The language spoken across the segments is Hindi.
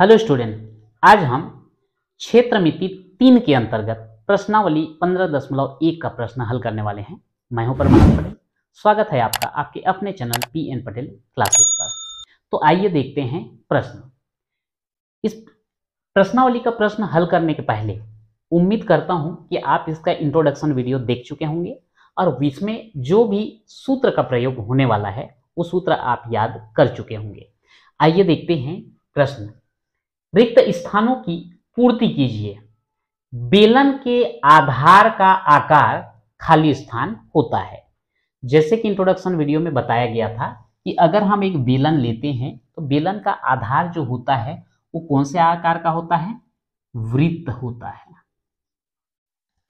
हेलो स्टूडेंट, आज हम क्षेत्र मिति तीन के अंतर्गत प्रश्नावली पंद्रह दशमलव एक का प्रश्न हल करने वाले हैं। मैं हूँ परमानंद पटेल। स्वागत है आपका आपके अपने channel P N Patel classes पर। तो आइए देखते हैं प्रश्न। इस प्रश्नावली का प्रश्न हल करने के पहले उम्मीद करता हूँ कि आप इसका इंट्रोडक्शन वीडियो देख चुके होंगे और इसमें जो भी सूत्र का प्रयोग होने वाला है वो सूत्र आप याद कर चुके होंगे। आइए देखते हैं प्रश्न। रिक्त स्थानों की पूर्ति कीजिए। बेलन के आधार का आकार खाली स्थान होता है। जैसे कि इंट्रोडक्शन वीडियो में बताया गया था कि अगर हम एक बेलन लेते हैं तो बेलन का आधार जो होता है, वो कौन से आकार का होता है? वृत्त होता है।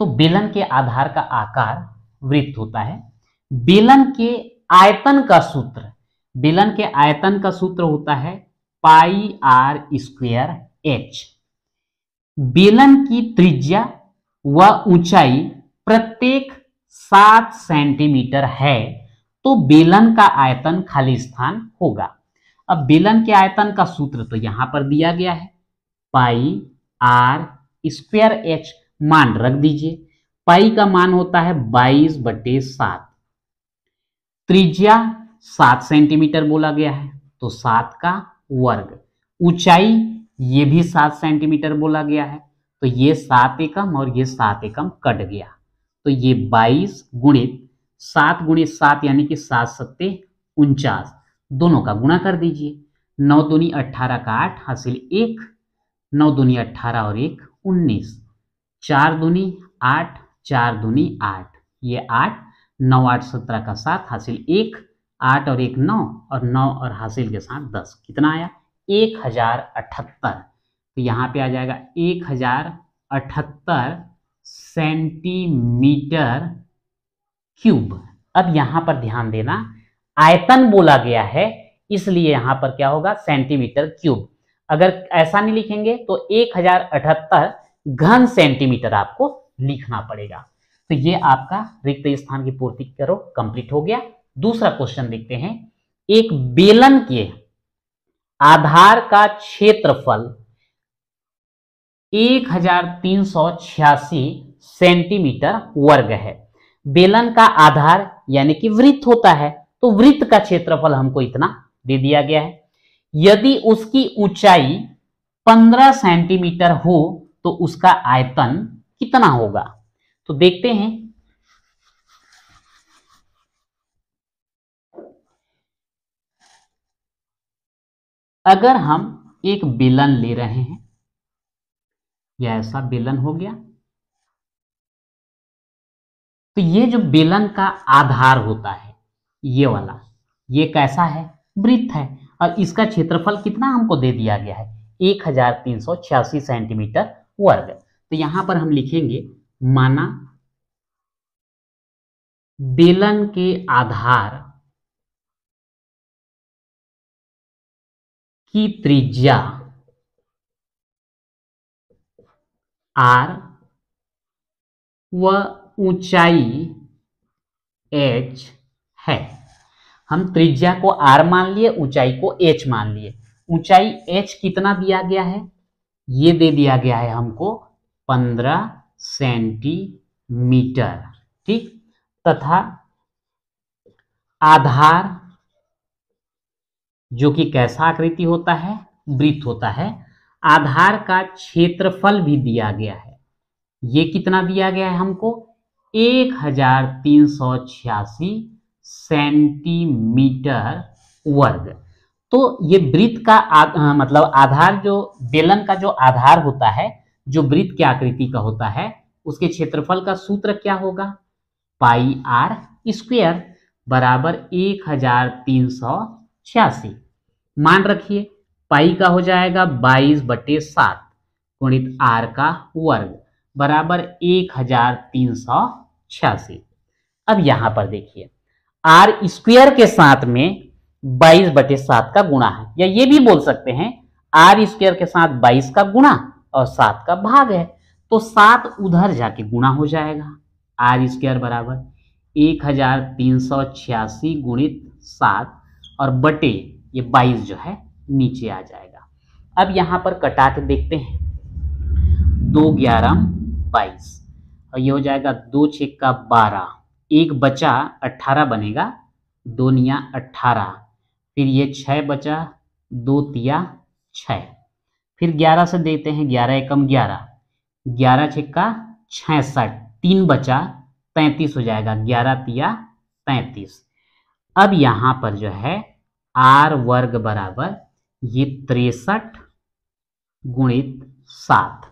तो बेलन के आधार का आकार वृत्त होता है। बेलन के आयतन का सूत्र, बेलन के आयतन का सूत्र होता है पाई आर स्क्वेयर एच बेलन की त्रिज्या व ऊंचाई प्रत्येक सात सेंटीमीटर है तो बेलन का आयतन खाली स्थान होगा। अब बेलन के आयतन का सूत्र तो यहाँ पर दिया गया है। पाई आर स्क्वेयर एच मान रख दीजिए। पाई का मान होता है बाईस बटे सात। त्रिज्या सात सेंटीमीटर बोला गया है तो सात का वर्ग। ऊंचाई ये भी सात सेंटीमीटर बोला गया है तो ये सात एकम और ये सात एकम कट गया। तो ये बाईस गुणित सात गुणित सात यानी कि सात सत्ते उनचास, दोनों का गुणा कर दीजिए। नौ दूनी अट्ठारह का आठ हासिल एक, नौ दूनी अट्ठारह और एक उन्नीस, चार दूनी आठ, चार दूनी आठ, ये आठ, नौ आठ सत्रह का सात हासिल एक आठ और एक नौ और नौ और हासिल के साथ दस। कितना आया? एक हज़ार अठहत्तर। तो यहाँ पे आ जाएगा एक हज़ार अठहत्तर सेंटीमीटर क्यूब। अब यहाँ पर ध्यान देना, आयतन बोला गया है, इसलिए यहाँ पर क्या होगा? Centimetre cube. अगर ऐसा नहीं लिखेंगे तो एक हज़ार अठहत्तर घन सेंटीमीटर आपको लिखना पड़ेगा। तो ये आपका रिक्त स्थान की पूर्ति करो, कंप्लीट हो गया। दूसरा क्वेश्चन देखते हैं। एक बेलन के आधार का क्षेत्रफल 1386 सेंटीमीटर वर्ग है। बेलन का आधार यानी कि वृत्त होता है तो वृत्त का क्षेत्रफल हमको इतना दे दिया गया है। यदि उसकी ऊंचाई 15 सेंटीमीटर हो तो उसका आयतन कितना होगा? तो देखते हैं। अगर हम एक बेलन ले रहे हैं, या ऐसा बेलन हो गया तो ये जो बेलन का आधार होता है, ये वाला, ये कैसा है? वृत्त है। और इसका क्षेत्रफल कितना हमको दे दिया गया है? एक हज़ार तीन सौ छियासी सेंटीमीटर वर्ग। तो यहाँ पर हम लिखेंगे, माना बेलन के आधार की त्रिज्या आर व ऊंचाई एच है। हम त्रिज्या को आर मान लिए, ऊंचाई को एच मान लिए। ऊंचाई एच कितना दिया गया है? ये दे दिया गया है हमको पंद्रह सेंटीमीटर, ठीक? तथा आधार जो कि कैसा आकृति होता है? वृत्त होता है। आधार का क्षेत्रफल भी दिया गया है। ये कितना दिया गया है हमको? एक हज़ार तीन सौ छियासी सेंटीमीटर वर्ग। तो ये वृत्त का आ, मतलब आधार जो बेलन का जो आधार होता है जो वृत्त की आकृति का होता है उसके क्षेत्रफल का सूत्र क्या होगा? पाई आर स्क्वेयर बराबर एक हज़ार तीन सौ छियासी। मान रखिए, पाई का हो जाएगा बाईस बटे सात, गुणित आर का वर्ग, बराबर एक हज़ार तीन सौ छियासी। अब यहाँ पर देखिए, आर स्क्वेयर के साथ में बाईस बटे सात का गुणा है। या ये भी बोल सकते हैं, आर स्क्वेयर के साथ बाईस का गुणा और सात का भाग है तो सात उधर जाके गुणा हो जाएगा। आर स्क्वेयर बराबर एक हज़ार तीन सौ छियासी गुणित सात और बटे ये बाईस जो है नीचे आ जाएगा। अब यहाँ पर कटा के देखते हैं। दो ग्यारह बाईस। और ये हो जाएगा दो छः का बारह। एक बचा अट्ठारह बनेगा, दो निया अट्ठारह फिर ये छः बचा, दो तिया छः फिर ग्यारह से देते हैं ग्यारह एकम ग्यारह। ग्यारह छिक्का छसठ। तीन बचा, तैंतीस हो जाएगा। ग्यारह तिया तैंतीस। अब यहाँ पर जो है आर वर्ग बराबर ये तिरसठ गुणित सात।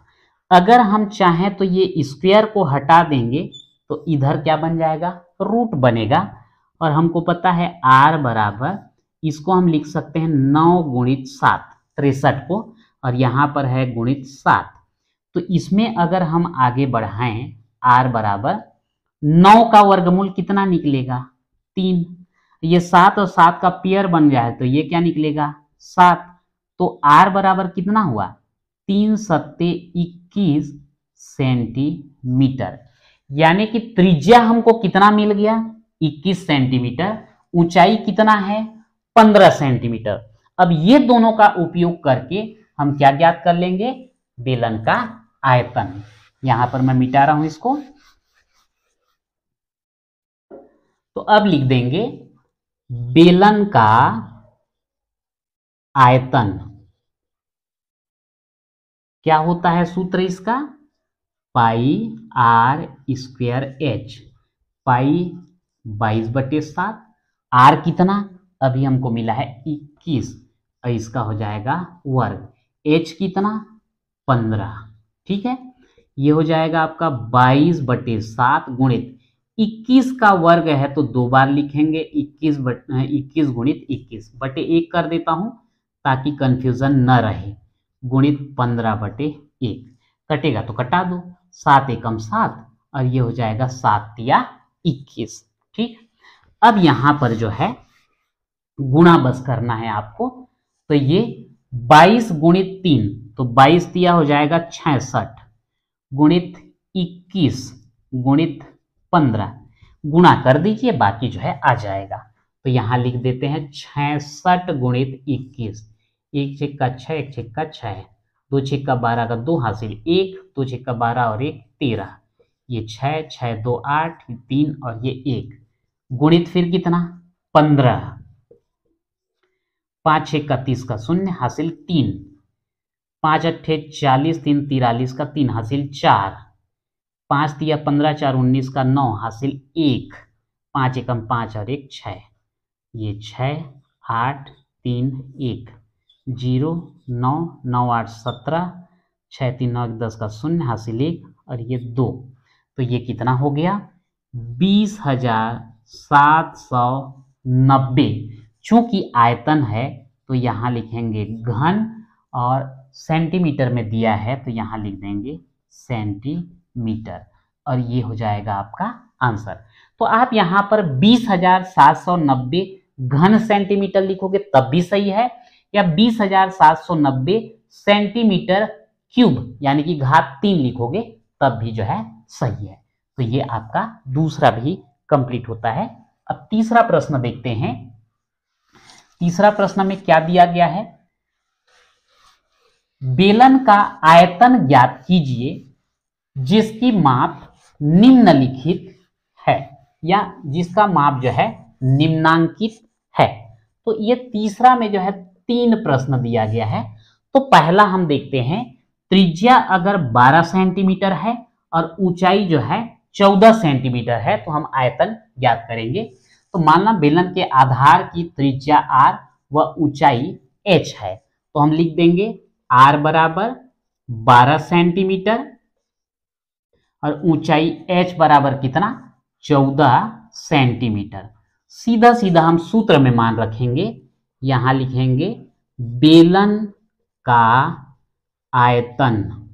अगर हम चाहें तो ये स्क्वायर को हटा देंगे तो इधर क्या बन जाएगा? रूट बनेगा। और हमको पता है आर बराबर, इसको हम लिख सकते हैं नौ गुणित सात, तिरसठ को, और यहाँ पर है गुणित सात। तो इसमें अगर हम आगे बढ़ाएँ, आर बराबर, नौ का वर्गमूल कितना निकलेगा? तीन। ये सात और सात का पेयर बन गया है तो ये क्या निकलेगा? सात। तो आर बराबर कितना हुआ? तीन सत्ते इक्कीस सेंटीमीटर। यानी कि त्रिज्या हमको कितना मिल गया? 21 सेंटीमीटर। ऊंचाई कितना है? 15 सेंटीमीटर। अब ये दोनों का उपयोग करके हम क्या ज्ञात कर लेंगे? बेलन का आयतन। यहाँ पर मैं मिटा रहा हूँ इसको। तो अब लिख देंगे बेलन का आयतन। क्या होता है सूत्र इसका? Pi R square H. Pi बाईस बटे सात। आर कितना? अभी हमको मिला है इक्कीस। इसका हो जाएगा वर्ग। एच कितना? पंद्रह। ठीक है? ये हो जाएगा आपका बाईस बटे सात गुणित इक्कीस का वर्ग है तो दो बार लिखेंगे, इक्कीस बट इक्कीस गुणित इक्कीस बटे एक कर देता हूँ ताकि कंफ्यूजन न रहे। गुणित पंद्रह बटे एक। कटेगा तो कटा दो। सात एकम सात और ये हो जाएगा सात या इक्कीस। ठीक? अब यहाँ पर जो है, गुणा बस करना है आपको। तो ये बाईस गुणित तीन तो बाईस दिया हो जाएगा छसठ। गुणित इक्कीस गुणित पंद्रह। गुणा कर दीजिए, बाकी जो है आ जाएगा। तो यहाँ लिख देते हैं छसठ गुणित इक्कीस। एक छिक्का छः एक छिक्का छः दो छिक्का बारह का दो हासिल एक, दो छिक्का बारह और एक तेरह। ये छः छः दो आठ, तीन और ये एक। गुणित फिर कितना? पंद्रह। पाँच छः का तीस का शून्य हासिल तीन। पाँच अट्ठे चालीस, तीन तिरालीस का तीन हासिल चार। पाँच दिया पंद्रह चार उन्नीस का नौ, हासिल एक। पाँच एकम पाँच और एक छः। ये छः, आठ, तीन, एक। ज़ीरो, नौ नौ, आठ, सत्रह। छः, तीन, नौ, एक, दस का शून्य, हासिल एक और ये दो। तो ये कितना हो गया? बीस हज़ार सात सौ नब्बे। चूँकि आयतन है तो यहाँ लिखेंगे घन और सेंटीमीटर में दिया है तो यहाँ लिख देंगे सेंटीमीटर और ये हो जाएगा आपका आंसर। तो आप यहाँ पर बीस हज़ार सात सौ नब्बे घन सेंटीमीटर लिखोगे, तब भी सही है। या बीस हज़ार सात सौ नब्बे सेंटीमीटर क्यूब, यानी कि घात तीन लिखोगे, तब भी जो है सही है। तो ये आपका दूसरा भी कंप्लीट होता है। अब तीसरा प्रश्न देखते हैं। तीसरा प्रश्न में क्या दिया गया है? बेलन का आयतन ज्ञात कीजिए। जिसकी माप निम्नलिखित है, या जिसका माप जो है निम्नांकित है। तो ये तीसरा में जो है तीन प्रश्न दिया गया है। तो पहला हम देखते हैं, त्रिज्या अगर 12 सेंटीमीटर है और ऊंचाई जो है 14 सेंटीमीटर है तो हम आयतन ज्ञात करेंगे। तो मानना बेलन के आधार की त्रिज्या आर व ऊंचाई एच है तो हम लिख देंगे आर बराबर 12 सेंटीमीटर और ऊंचाई h बराबर कितना? 14 सेंटीमीटर। सीधा सीधा हम सूत्र में मान रखेंगे, यहाँ लिखेंगे बेलन का आयतन।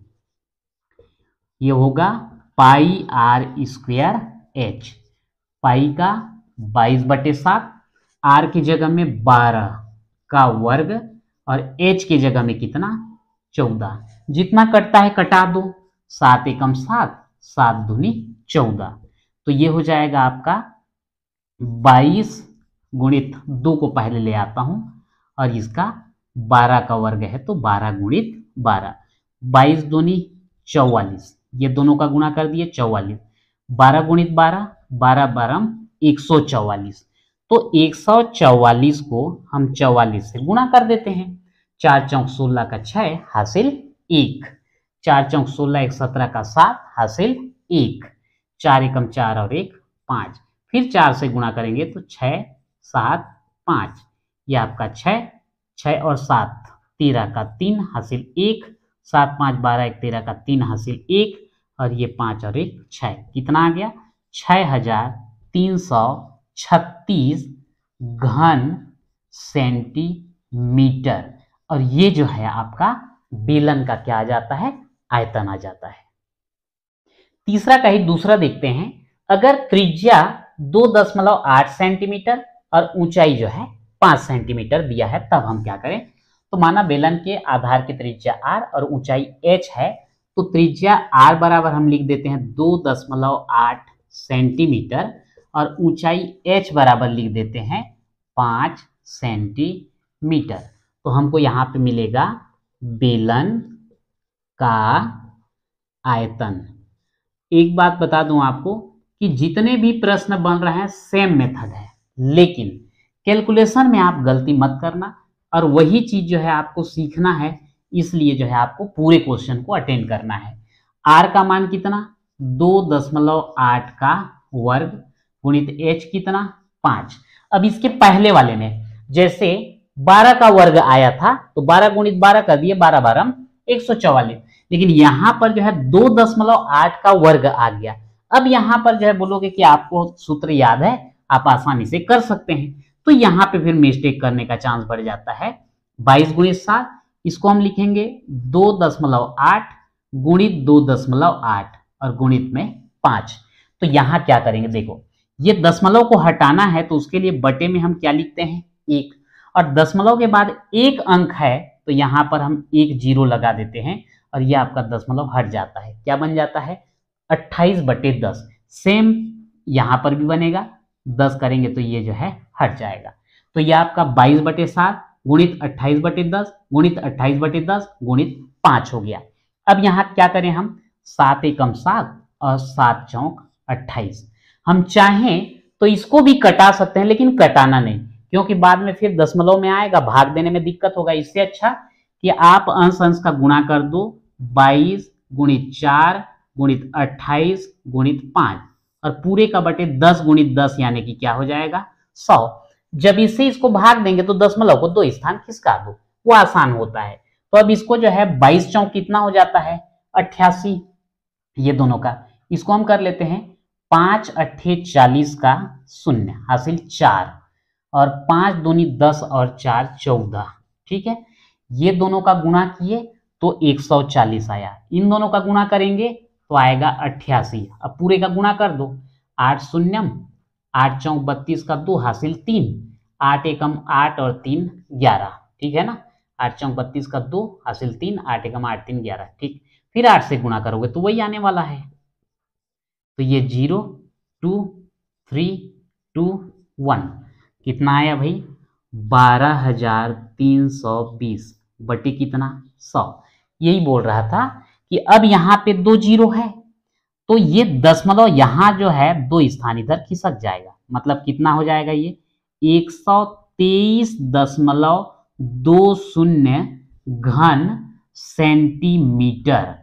ये होगा pi R square H. Pi का बाईस बटे सात, आर की जगह में बारह का वर्ग, और एच की जगह में कितना? चौदह। जितना कटता है कटा दो, सात एकम सात। सात दूनी चौदह। तो ये हो जाएगा आपका बाईस गुणित दो को पहले ले आता हूँ और इसका बारह का वर्ग है तो बारह गुणित बारह। बाईस दूनी चौवालीस, ये दोनों का गुणा कर दिए चौवालीस। बारह गुणित बारह बारह बारह एक सौ चौवालीस। तो एक सौ चौवालीस को हम चौवालीस से गुणा कर देते हैं। चार चौक सोलह का छह हासिल एक। चार चौक सोलह, एक सत्रह का सात, हासिल एक। चार एकम चार और एक पाँच। फिर चार से गुणा करेंगे तो छः, सात, पाँच। यह आपका छः छः और सात, तेरह का तीन, हासिल एक। सात, पाँच, बारह, एक, तेरह का तीन, हासिल एक। और ये पाँच और एक, छः। कितना आ गया? छः हज़ार तीन सौ छत्तीस घन सेंटीमीटर। और ये जो है आपका बेलन का क्या आ जाता है? आयतन आ जाता है। तीसरा का ही दूसरा देखते हैं। अगर त्रिज्या दो दशमलव आठ सेंटीमीटर और ऊंचाई जो है पाँच सेंटीमीटर दिया है, तब हम क्या करें? तो माना बेलन के आधार की त्रिज्या आर और ऊंचाई एच है तो त्रिज्या आर बराबर हम लिख देते हैं दो दशमलव आठ सेंटीमीटर और ऊंचाई एच बराबर लिख देते हैं पाँच सेंटीमीटर। तो हमको यहाँ पे मिलेगा बेलन का आयतन। एक बात बता दूँ आपको कि जितने भी प्रश्न बन रहे हैं सेम मेथड है। लेकिन कैलकुलेशन में आप गलती मत करना और वही चीज़ जो है आपको सीखना है, इसलिए जो है आपको पूरे क्वेश्चन को अटेंड करना है। आर का मान कितना? दो दशमलव आठ का वर्ग गुणित एच कितना? पाँच। अब इसके पहले वाले में, जैसे बारह का वर्ग आया था तो बारह गुणित बारह कर दिए, बारह बारह एक सौ चौवालीस। लेकिन यहाँ पर जो है दो दशमलव आठ का वर्ग आ गया। अब यहाँ पर जो है बोलोगे कि आपको सूत्र याद है, आप आसानी से कर सकते हैं। तो यहाँ पे फिर मिस्टेक करने का चांस बढ़ जाता है। बाईस गुणित सात, इसको हम लिखेंगे दो दशमलव आठ गुणित दो दशमलव आठ और गुणित में पाँच। तो यहाँ क्या करेंगे? देखो, ये दशमलव को हटाना है तो उसके लिए बटे में हम क्या लिखते हैं? एक। और दशमलव के बाद एक अंक है तो यहाँ पर हम एक ज़ीरो लगा देते हैं और यह आपका दशमलव हट जाता है। क्या बन जाता है? अट्ठाईस बटे दस। सेम यहाँ पर भी बनेगा। दस करेंगे तो ये जो है हट जाएगा। तो यह आपका बाईस बटे सात गुणित अट्ठाईस बटे दस गुणित अट्ठाईस बटे दस गुणित पाँच हो गया। अब यहाँ क्या करें हम? सात एकम सात और सात चौक अट्ठाईस। हम चाहें तो इसको भी कटा सकते हैं लेकिन कटाना नहीं। क्योंकि बाद में फिर दशमलव में आएगा, भाग देने में दिक्कत होगा। इससे अच्छा कि आप अंश अंश का गुणा कर दो, बाईस गुणित चार गुणित अट्ठाईस गुणित पाँच, और पूरे का बटे दस गुणित दस, यानी कि क्या हो जाएगा? सौ। जब इससे इसको भाग देंगे तो दशमलव को दो स्थान खिसका दो। वो आसान होता है। तो अब इसको जो है बाईस चौक कितना हो जाता है? अट्ठासी। ये दोनों का। इसको हम कर लेते हैं पाँच अट्ठे चालीस का शून्य, हासिल चार। और पाँच दूनी दस और चार चौदह, ठीक है? ये दोनों का गुणा किए तो 140 आया। इन दोनों का गुणा करेंगे तो आएगा अट्ठासी। अब पूरे का गुणा कर दो। आठ शून्यम, आठ चौक बत्तीस का दो हासिल तीन, आठ एकम आठ और तीन ग्यारह, ठीक है ना? आठ चौक बत्तीस का दो हासिल तीन, आठ एकम आठ तीन ग्यारह, ठीक? फिर आठ से गुणा करोगे तो वही आने वाला है। तो ये zero, two, three, two, one. कितना आया भाई? बारह हज़ार तीन सौ बीस बटे कितना? सौ। यही बोल रहा था कि अब यहाँ पे दो ज़ीरो है तो ये दशमलव यहाँ जो है दो स्थान इधर खिसक जाएगा। मतलब कितना हो जाएगा ये? एक सौ तेईस दशमलव दो शून्य घन सेंटीमीटर।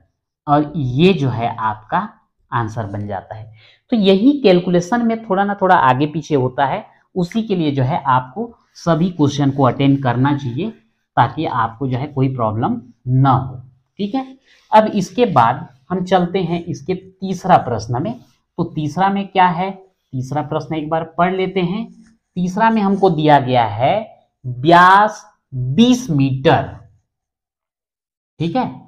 और ये जो है आपका आंसर बन जाता है। तो यही कैलकुलेशन में थोड़ा ना थोड़ा आगे पीछे होता है। उसी के लिए जो है आपको सभी क्वेश्चन को अटेंड करना चाहिए ताकि आपको जो है कोई प्रॉब्लम ना हो। ठीक है? अब इसके बाद हम चलते हैं इसके तीसरा प्रश्न में। तो तीसरा में क्या है? तीसरा प्रश्न एक बार पढ़ लेते हैं। तीसरा में हमको दिया गया है व्यास 20 मीटर। ठीक है?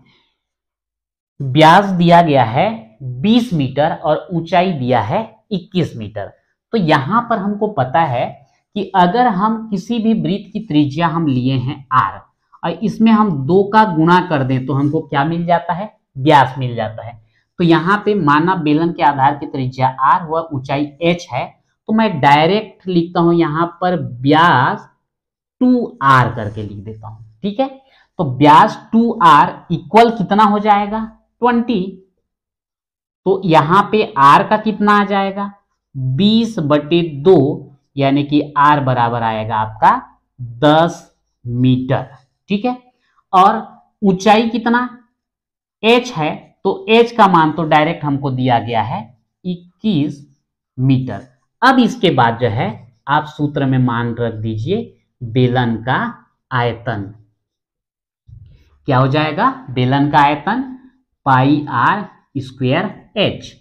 व्यास दिया गया है 20 मीटर और ऊंचाई दिया है 21 मीटर। तो यहाँ पर हमको पता है कि अगर हम किसी भी वृत्त की त्रिज्या हम लिए हैं आर और इसमें हम दो का गुणा कर दें तो हमको क्या मिल जाता है? व्यास मिल जाता है। तो यहाँ पे माना बेलन के आधार की त्रिज्या आर व ऊंचाई एच है। तो मैं डायरेक्ट लिखता हूँ यहाँ पर व्यास टू आर करके लिख देता हूँ, ठीक है? तो ब्याज टू आर इक्वल कितना हो जाएगा? ट्वेंटी। तो यहाँ पे आर का कितना आ जाएगा? बीस बटे दो, यानी कि आर बराबर आएगा आपका दस मीटर, ठीक है? और ऊंचाई कितना? एच है तो एच का मान तो डायरेक्ट हमको दिया गया है 21 मीटर। अब इसके बाद जो है, आप सूत्र में मान रख दीजिए बेलन का आयतन। क्या हो जाएगा? बेलन का आयतन pi R square H,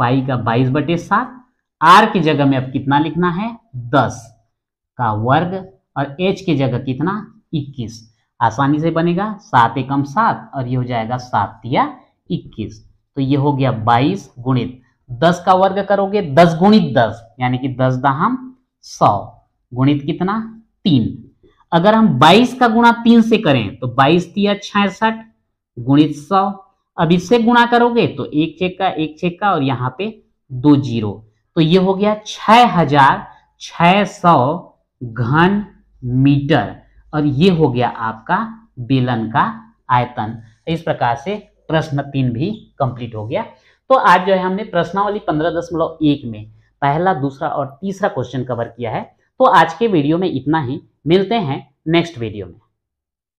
pi का बाईस बटे सात आर की जगह में अब कितना लिखना है? दस का वर्ग और एच की जगह कितना? इक्कीस। आसानी से बनेगा सात एकम सात और ये हो जाएगा सात या इक्कीस। तो ये हो गया बाईस गुणित दस का वर्ग करोगे, दस गुणित दस, यानी कि दस दहम सौ। गुणित कितना? तीन। अगर हम बाईस का गुणा तीन से करें तो बाईस तिया छियासठ गुणित सौ। अब इससे गुणा करोगे तो एक चेक का एक चेक का और यहाँ पे दो ज़ीरो। तो ये हो गया छह हज़ार छह सौ घन मीटर। और ये हो गया आपका बेलन का आयतन। इस प्रकार से प्रश्न तीन भी कंप्लीट हो गया। तो आज जो है हमने प्रश्नावली पंद्रह दशमलव एक में पहला, दूसरा और तीसरा क्वेश्चन कवर किया है। तो आज के वीडियो में इतना ही। मिलते हैं नेक्स्ट वीडियो में।